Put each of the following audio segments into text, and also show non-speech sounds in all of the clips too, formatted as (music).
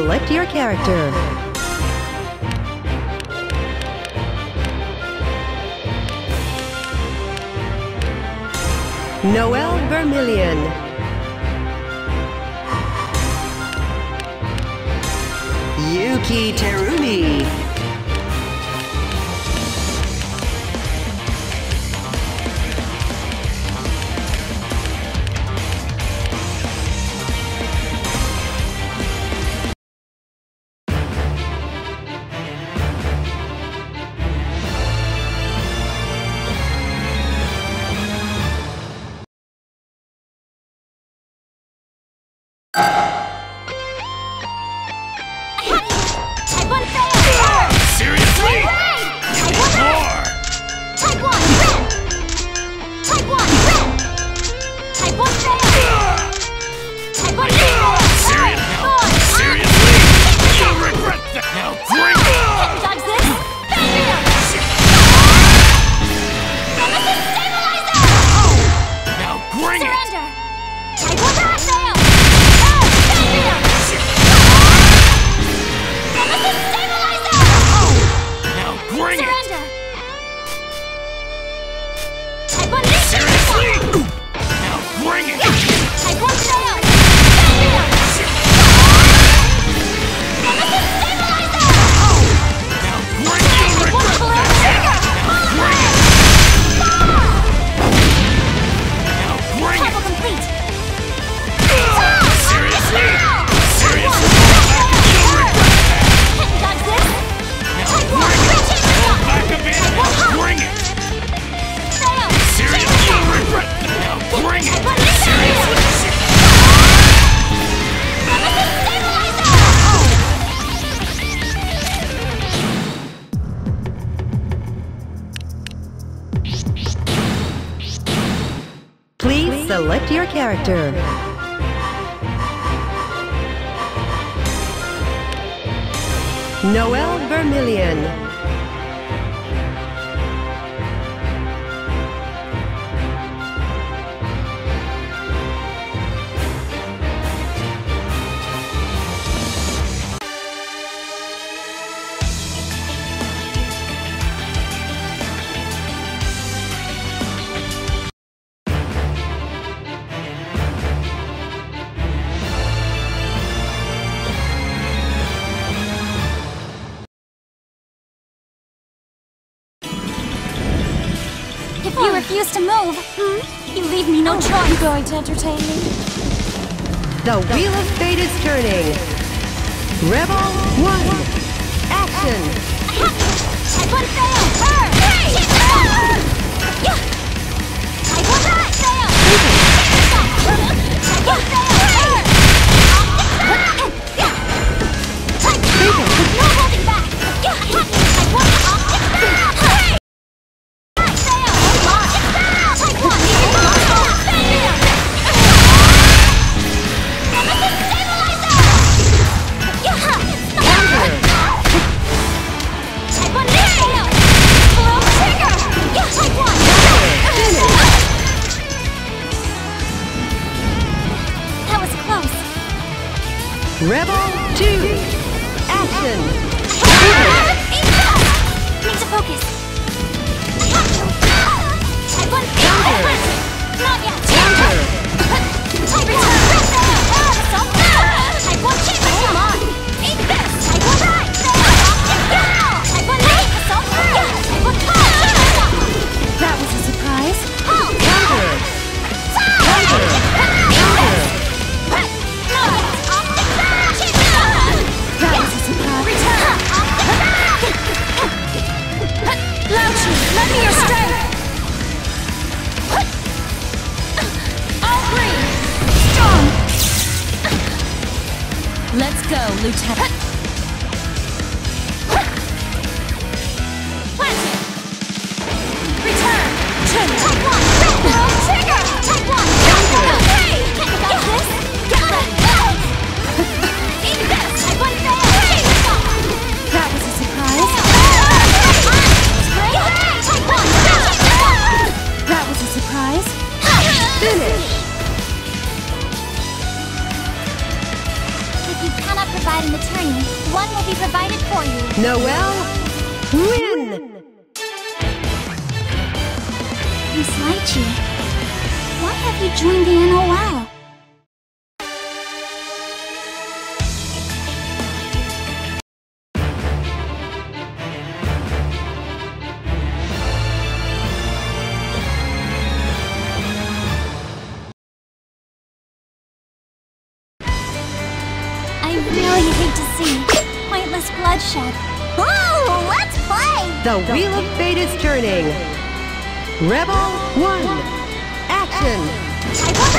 Select your character. Noel Vermillion. Yuki Terumi. Please select your character. Noel Vermillion. going to entertain me? The Wheel of Fate is turning. Rebel 1, action! I want to fail! Hey! I fail! I fail! Joined the NOL? I really hate to see pointless bloodshed. Oh, let's play! The Wheel of Fate is turning. Rebel 1, action! I will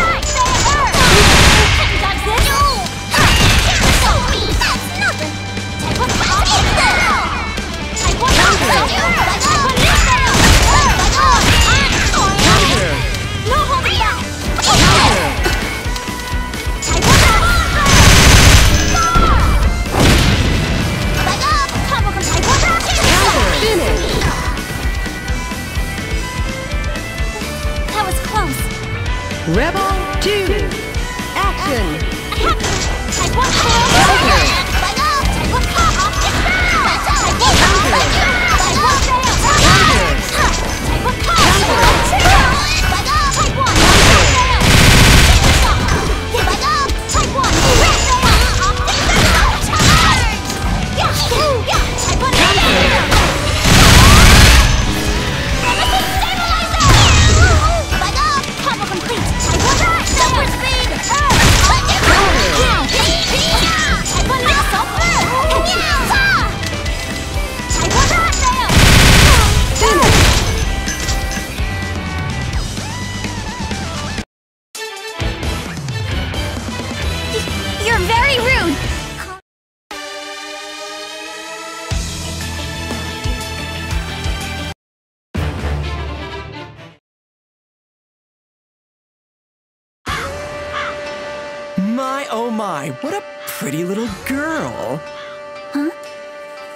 My oh what a pretty little girl.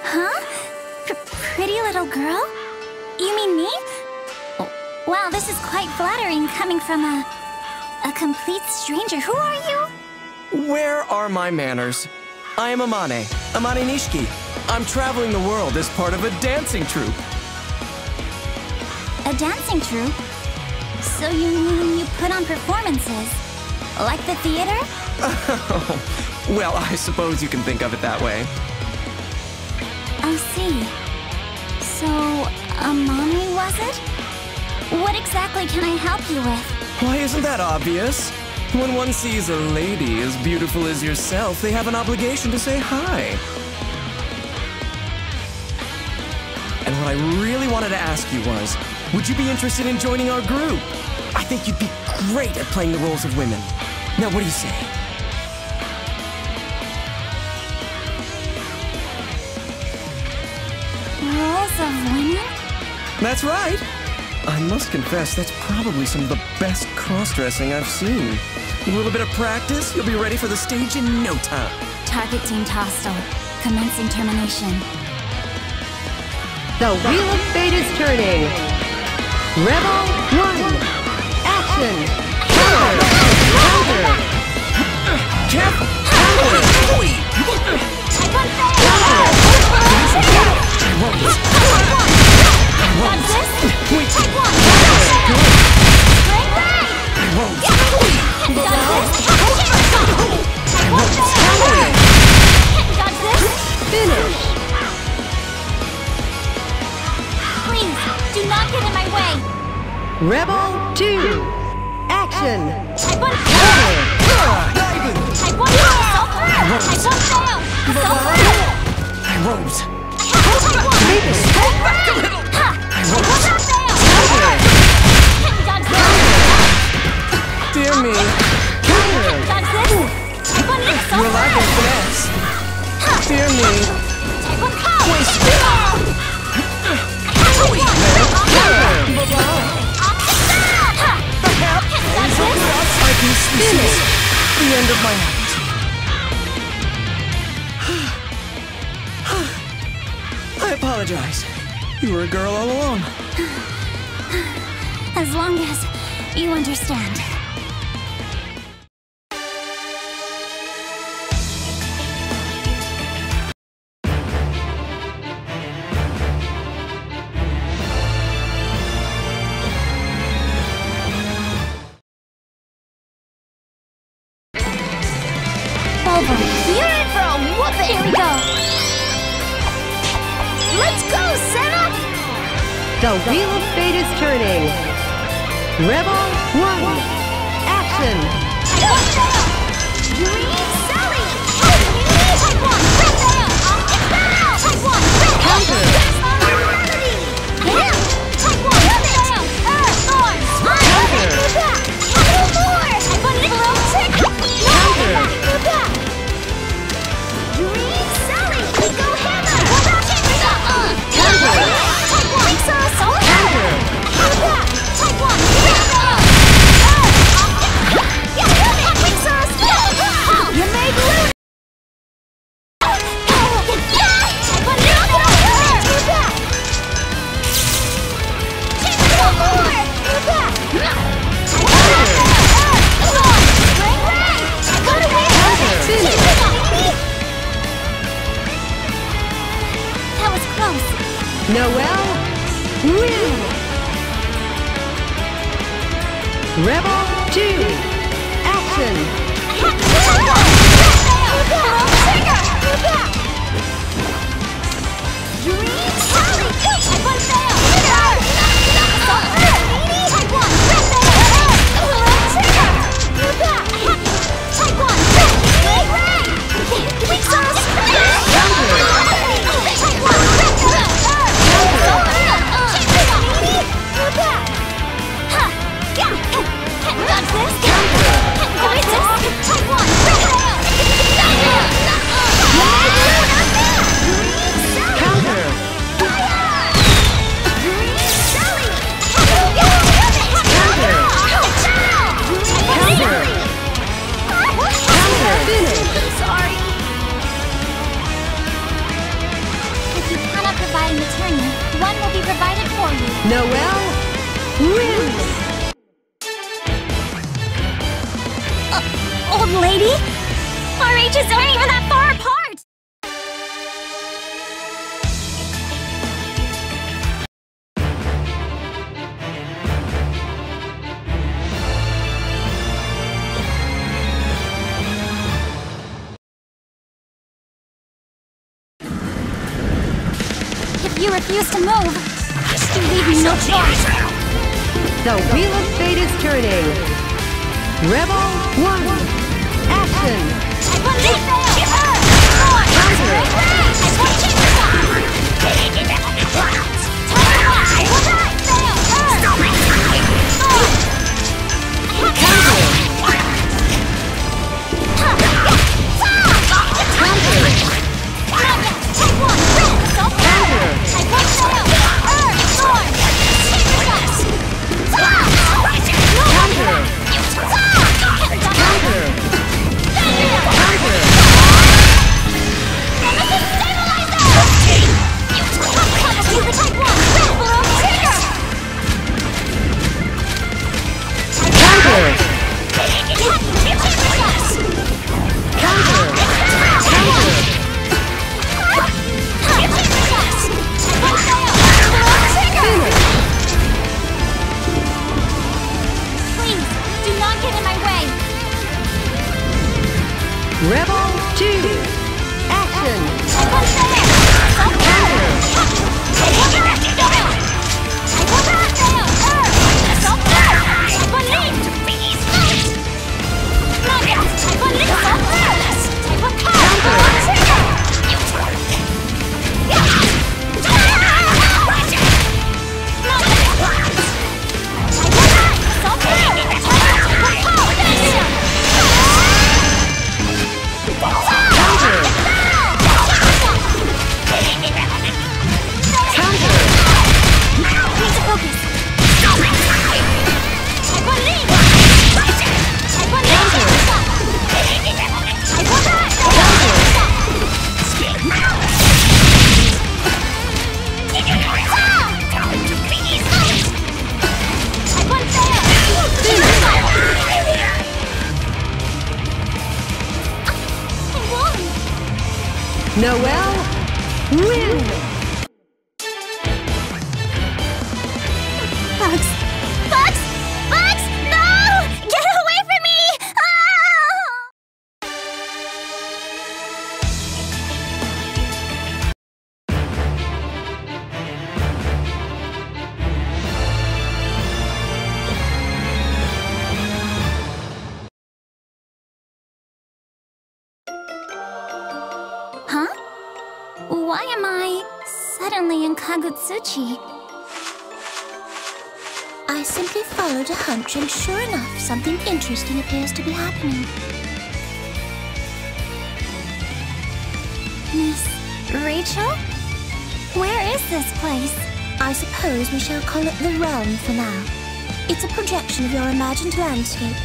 Huh? P- pretty little girl? You mean me? Oh, wow, this is quite flattering coming from a... a complete stranger. Who are you? Where are my manners? I am Amane, Amane Nishiki. I'm traveling the world as part of a dancing troupe. A dancing troupe? So you mean you put on performances? Like the theater? (laughs) Well, I suppose you can think of it that way. I see. So, Amane was it? What exactly can I help you with? Why isn't that obvious? When one sees a lady as beautiful as yourself, they have an obligation to say hi. And what I really wanted to ask you was, would you be interested in joining our group? I think you'd be great at playing the roles of women. Now, what do you say? That's right. I must confess, that's probably some of the best cross-dressing I've seen. A little bit of practice, you'll be ready for the stage in no time. Target team hostile. Commencing termination. The Wheel of Fate is turning. Rebel 1, action! Counter! Counter! Careful! Finish! Please, do not get in my way. Rebel 2, action! Counter! Diving! Let's go, Santa. The wheel of fate is turning. Rebel 1, action! you refuse to move, you leave me no choice. The Wheel of Fate is turning. Rebel 1, action! I want to fail! Conquer! I want to stop! Why am I suddenly in Kagutsuchi? I simply followed a hunch, and sure enough, something interesting appears to be happening. Miss Rachel? Where is this place? I suppose we shall call it the realm for now. It's a projection of your imagined landscape.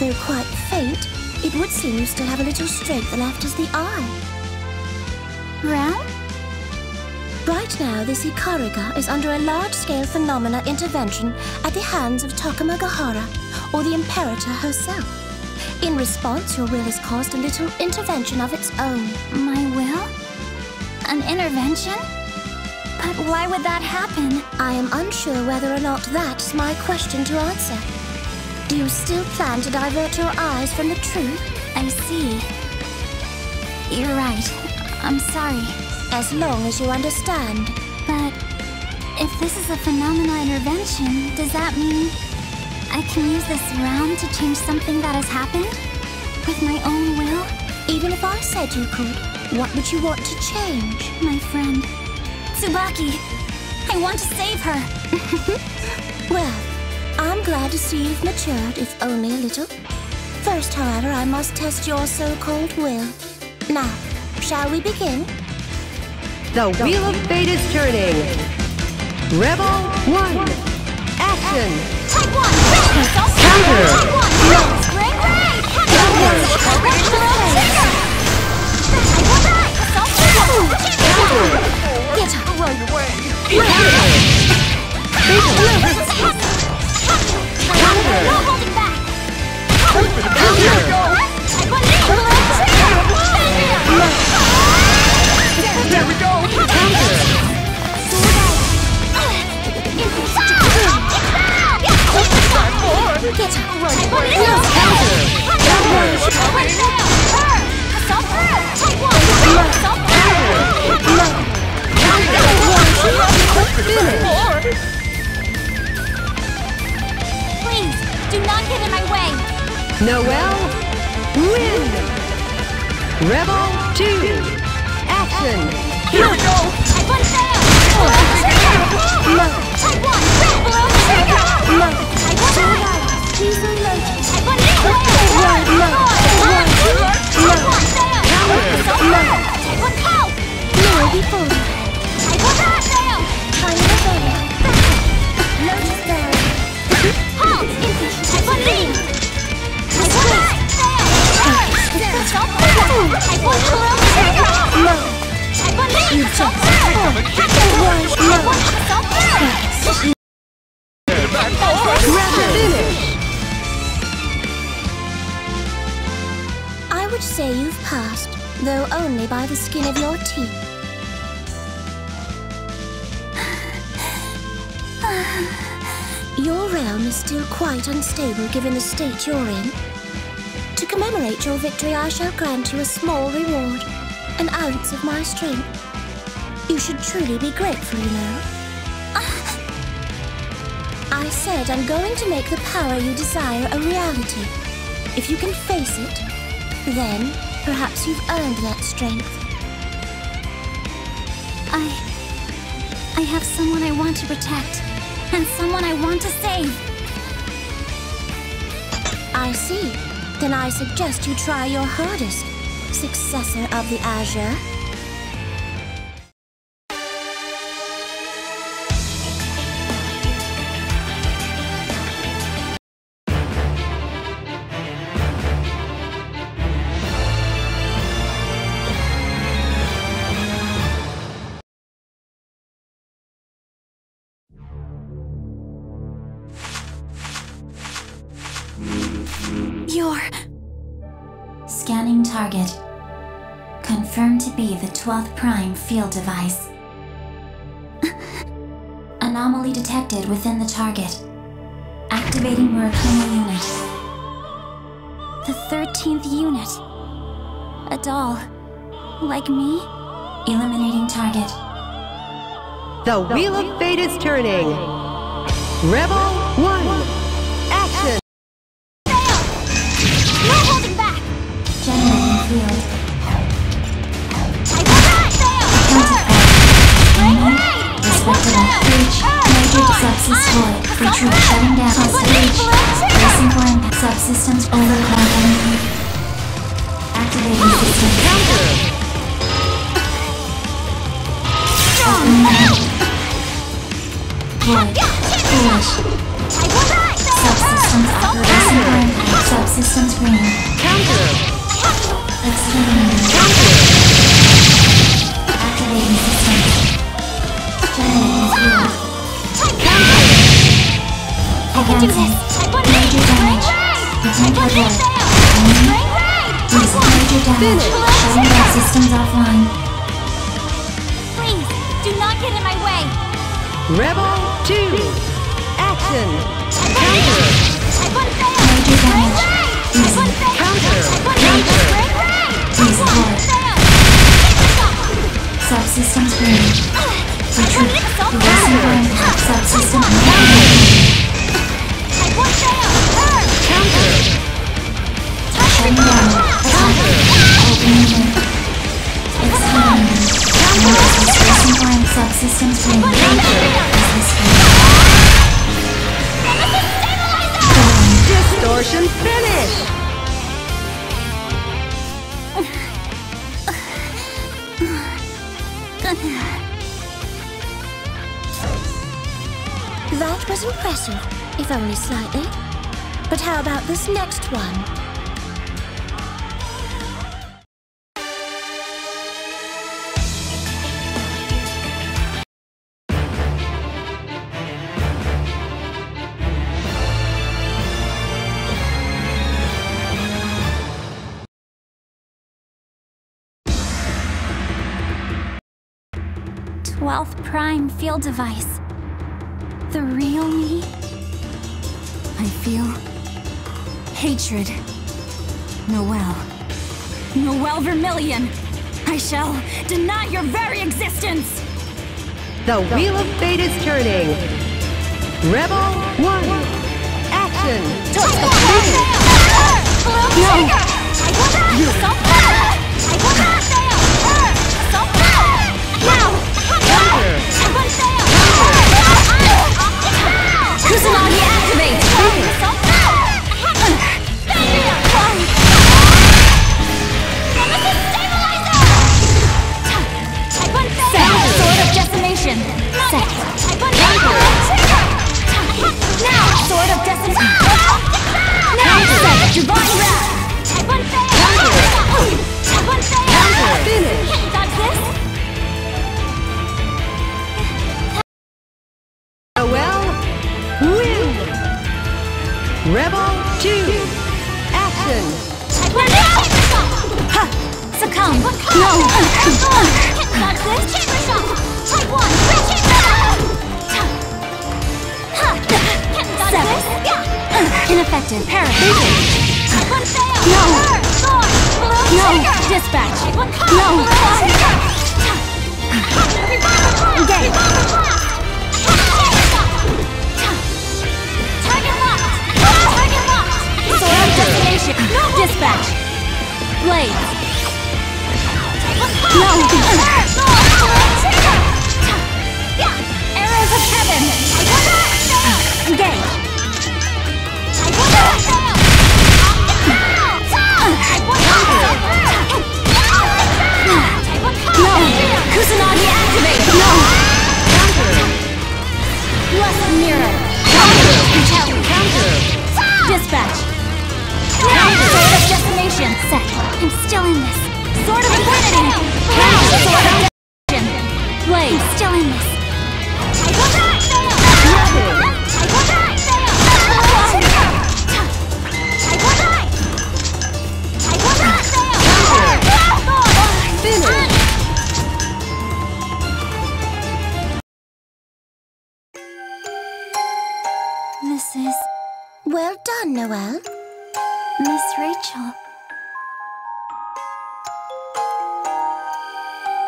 Though quite faint, it would seem you still have a little strength left as the eye. Realm? Right now, this Ikaruga is under a large-scale phenomena intervention at the hands of Takamagahara, or the Imperator herself. In response, your will has caused a little intervention of its own. My will? An intervention? But why would that happen? I am unsure whether or not that's my question to answer. Do you still plan to divert your eyes from the truth? I see. You're right. I'm sorry. As long as you understand. But if this is a phenomena intervention, does that mean I can use this realm to change something that has happened? With my own will? Even if I said you could, what would you want to change? My friend. Tsubaki. I want to save her. (laughs) well, I'm glad to see you've matured, if only a little. First, however, I must test your so-called will. Now, shall we begin? The Wheel of Fate is turning. Rebel 1. Action. Type 1! Counter. Type 1! Counter! Quite unstable given the state you're in. To commemorate your victory, I shall grant you a small reward, an ounce of my strength. You should truly be grateful, you know. Ah! I said I'm going to make the power you desire a reality. If you can face it, then perhaps you've earned that strength. I. I have someone I want to protect, and someone I want to save. I see. Then I suggest you try your hardest, successor of the Azure. You're. Scanning target. Confirmed to be the 12th prime field device. (laughs) Anomaly detected within the target. Activating Murakumo unit. The 13th unit. A doll. Like me? Eliminating target. The Wheel of Fate is turning. Rebel Void. Foolish. Subsystems operation green. Subsystems green. Counter! Exterminating. Activating system. Generating field. Advancing. Major damage. Potential void. Please, major damage. Shutting down systems offline. Please, do not get in my way. Rebel 2. Action. Counter. Major damage. Easy. Counter! Easy void. Subsystems green. Retreat. Progressing green. Subsystem Shutting 12th prime field device. The real me? I feel... hatred. Noel. Noel Vermillion. I shall deny your very existence! The Wheel of Fate is turning! Rebel 1! Action! No! I will not! I will not! Kusanagi activate! Set. Sword of Decimation. Set. Now, Sword of Decimation. Now, set. Divine Succumb. No! Got this? Chamber shot! Type 1! Chamber! Got this? Yeah! Ineffective. Parachute. Type 1 fail! No. No. Dispatch. Type 1 call! No. Engage. Target locked! Target locked! Of Dispatch. Blade. No.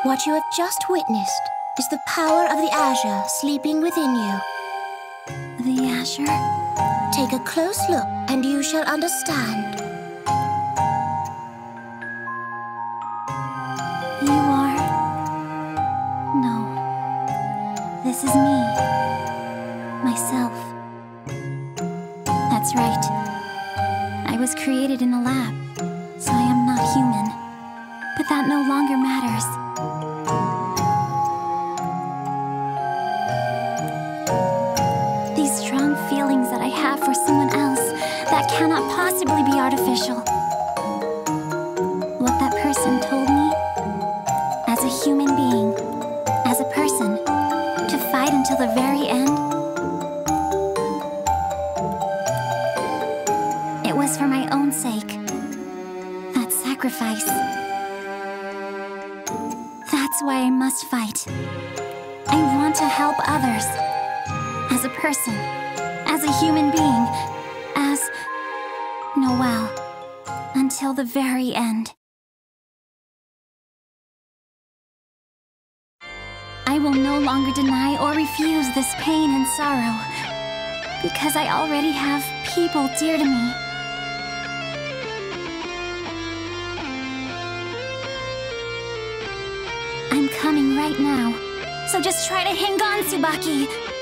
What you have just witnessed is the power of the Azure sleeping within you. The Azure? Take a close look and you shall understand. Own sake. That sacrifice. That's why I must fight. I want to help others. As a person. As a human being. As... Noel. Until the very end. I will no longer deny or refuse this pain and sorrow. Because I already have people dear to me. Right now. So just try to hang on, Tsubaki.